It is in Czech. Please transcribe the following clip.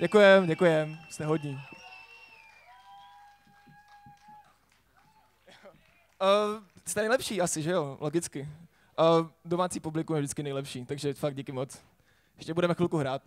Děkujem, děkujem, jste hodní. Uh, jste nejlepší asi, že jo? Logicky. Uh, domácí publikum je vždycky nejlepší, takže fakt díky moc. Ještě budeme chvilku hrát.